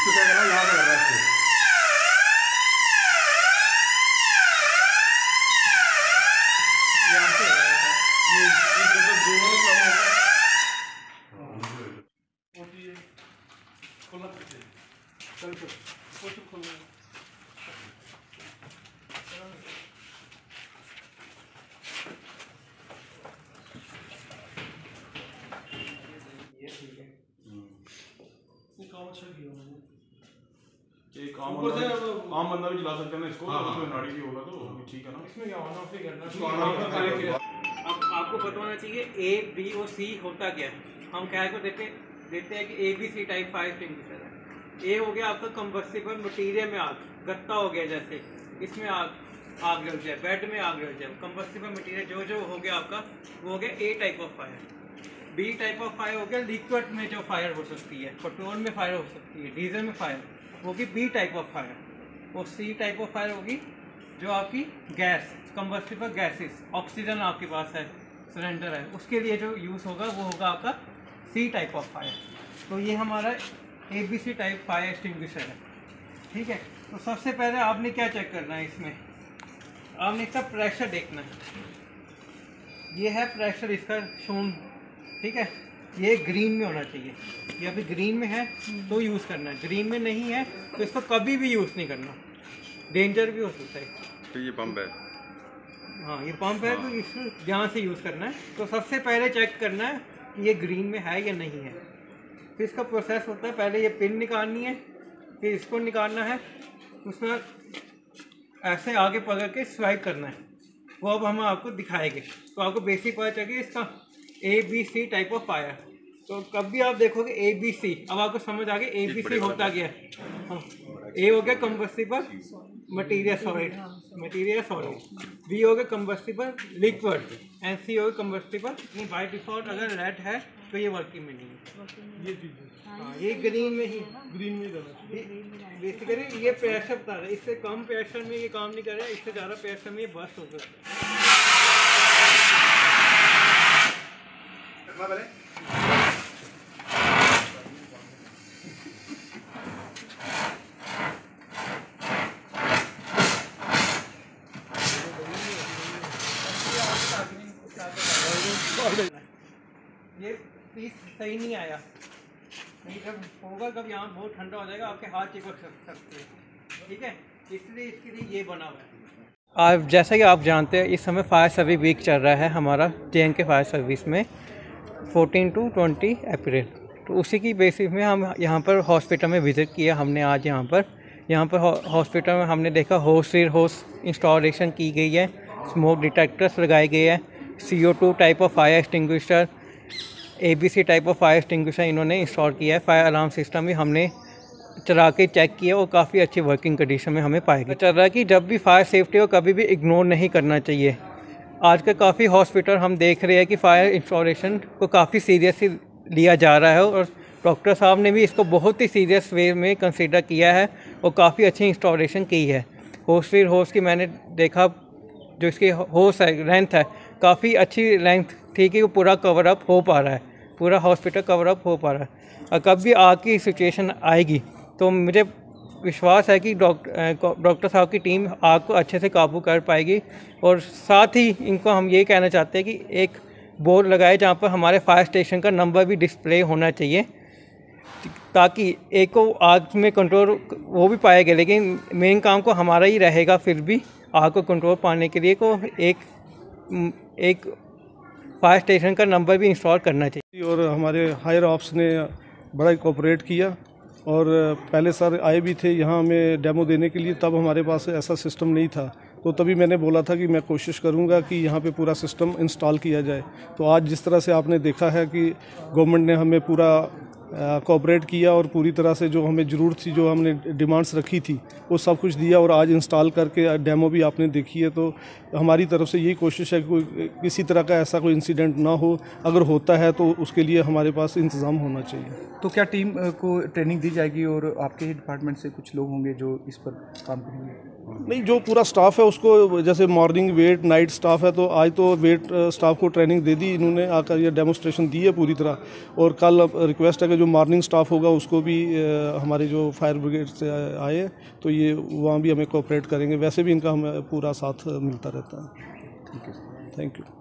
इसको क्या करना है। यहाँ से करना है इसको यहाँ से एक आम ऊपर से बंदा आम बंदा भी चला सकता है ना इसको हाँ, हाँ। नाड़ी भी होगा तो ठीक है ना। इसमें क्या ऑन ऑफ़ ही करना। अब आपको बताना चाहिए ए बी और सी होता क्या है? हम क्या को देते देते हैं कि A B C type fire extinguisher है ए हो गया आपका कंबस्टिबल मटेरियल में आग गत्ता हो गया जैसे। इसमें आग आग लग जाए बेड में आग लग जाए। कंबस्टिबल मटेरियल जो जो हो गया आपका वो हो गया A type of fire B type of fire हो गया लिक्विड में जो फायर हो सकती है पेट्रोल में फायर हो सकती है डीजल में फायर होगी बी टाइप ऑफ़ फायर और सी टाइप ऑफ़ फायर होगी जो आपकी गैस कंबस्टिबल गैसेस ऑक्सीजन आपके पास है सिलेंडर है, उसके लिए जो यूज़ होगा, वो होगा आपका सी टाइप ऑफ़ फायर तो ये हमारा A B C type fire extinguisher है। ठीक है? तो सबसे पहले आपने क्या चेक करना है इसमें? आपने इसका प्रेशर देखना है। ये है प्रेशर इसका शोन ठीक है? ये ग्रीन में होना चाहिए। ये अभी ग्रीन में है तो यूज़ करना है। ग्रीन में नहीं है तो इसको कभी भी यूज़ नहीं करना। डेंजर भी हो सकता है। तो ये पंप है। हाँ ये पंप है तो इस ध्यान से यूज़ करना है। तो सबसे पहले चेक करना है कि ये ग्रीन में है या नहीं है। फिर इसका प्रोसेस होता है पहले ये पिन निकालनी है फिर इसको निकालना है। उसमें ऐसे आगे पकड़ के स्वाइप करना है। वो अब हम आपको दिखाएँगे। तो आपको बेसिक पता चल गया इसका A B C type of fire तो कभी आप देखोगे ए बी सी अब आपको समझ आ गया ए बी सी होता गया हाँ। ए हो गया combustible material solid material solid B हो गया कंबस्टिबल लिक्विड एंड सी हो गया कंबस्टिबल नहीं बाय डिफ़ॉल्ट अगर रेड है तो ये वर्किंग में नहीं है। ये चीज़ हाँ। ये ग्रीन में ही। ग्रीन में बेसिकली ये प्रेशर बता रहा है। इससे कम प्रेशर में ये काम नहीं कर रहा है इससे ज़्यादा प्रेशर में ये बस्ट हो सकता है कितना पहले ये पीस सही नहीं आया। नहीं, जब होगा कब यहाँ बहुत ठंडा हो जाएगा, आपके हाथ चिपक सकते हैं। ठीक है? इसलिए इसके लिए ये बना हुआ है। आप, जैसा कि आप जानते हैं, इस समय फायर सर्विस वीक चल रहा है हमारा जे के फायर सर्विस में 14 टू 20 अप्रैल तो उसी की बेसिस में हम यहाँ पर हॉस्पिटल में विज़िट किया हमने आज यहाँ पर। यहाँ पर हॉस्पिटल में हमने देखा होस रीर होस इंस्टॉलेशन की गई है। स्मोक डिटेक्टर्स लगाए गए हैं। C type of fire extinguisher A B C type of fire extinguisher इन्होंने इंस्टॉल किया है। फायर अलार्म सिस्टम भी हमने चला के चेक किया और काफ़ी अच्छी वर्किंग कंडीशन में हमें पाएगा चल रहा है कि जब भी फायर सेफ्टी को कभी भी इग्नोर नहीं करना चाहिए। आजकल काफ़ी हॉस्पिटल हम देख रहे हैं कि फायर इंस्टॉलेशन को काफ़ी सीरियसली लिया जा रहा है और डॉक्टर साहब ने भी इसको बहुत ही सीरियस वे में कंसिडर किया है और काफ़ी अच्छी इंस्टॉलेशन की है। होस्ट फिर होस्ट की मैंने देखा जो इसकी होस्ट है लेंथ है, काफ़ी अच्छी लेंथ थी कि वो पूरा कवर अप हो पा रहा है। पूरा हॉस्पिटल कवर अप हो पा रहा है। और कभी आग की सिचुएशन आएगी तो मुझे विश्वास है कि डॉक्टर डॉक्टर साहब की टीम आग को अच्छे से काबू कर पाएगी। और साथ ही इनको हम ये कहना चाहते हैं कि एक बोर्ड लगाए जहाँ पर हमारे फायर स्टेशन का नंबर भी डिस्प्ले होना चाहिए, ताकि एक को आग में कंट्रोल वो भी पाएगा, लेकिन मेन काम को हमारा ही रहेगा, फिर भी आग को कंट्रोल पाने के लिए को एक एक फायर स्टेशन का नंबर भी इंस्टॉल करना चाहिए। और हमारे हायर ऑप्स ने बड़ा ही कोऑपरेट किया और पहले सर आए भी थे यहाँ हमें डेमो देने के लिए, तब हमारे पास ऐसा सिस्टम नहीं था। तो तभी मैंने बोला था कि मैं कोशिश करूँगा कि यहाँ पे पूरा सिस्टम इंस्टॉल किया जाए। तो आज जिस तरह से आपने देखा है कि गवर्नमेंट ने हमें पूरा कोऑपरेट किया और पूरी तरह से जो हमें ज़रूरत थी, जो हमने डिमांड्स रखी थी, वो सब कुछ दिया और आज इंस्टॉल करके डेमो भी आपने देखी है। तो हमारी तरफ़ से यही कोशिश है कि कोई, किसी तरह का ऐसा कोई इंसिडेंट ना हो। अगर होता है तो उसके लिए हमारे पास इंतज़ाम होना चाहिए। तो क्या टीम को ट्रेनिंग दी जाएगी और आपके ही डिपार्टमेंट से कुछ लोग होंगे जो इस पर काम करेंगे? नहीं जो पूरा स्टाफ है उसको जैसे मॉर्निंग वेट नाइट स्टाफ है तो आज तो वेट स्टाफ को ट्रेनिंग दे दी इन्होंने आकर ये डेमोस्ट्रेशन दी है पूरी तरह। और कल रिक्वेस्ट है कि जो मॉर्निंग स्टाफ होगा उसको भी हमारे जो फायर ब्रिगेड से आए तो ये वहाँ भी हमें कोऑपरेट करेंगे। वैसे भी इनका हमें पूरा साथ मिलता रहता है। ठीक है थैंक यू